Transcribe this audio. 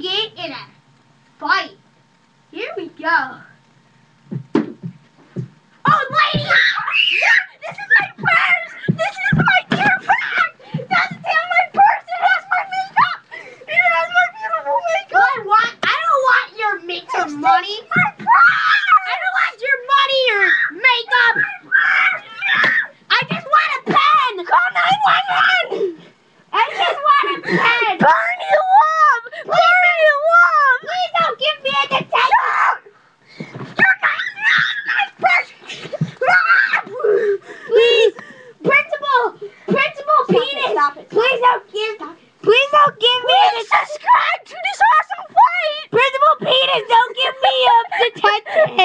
get in a fight. Here we go. Oh, lady! this is my purse! This is my dear purse! That's damn my purse! It has my makeup! It has my beautiful makeup! Well, I want, I don't want your makeup money. Please don't give. Please don't give me. Please subscribe to this awesome fight, Principal Peters, don't give me a detention.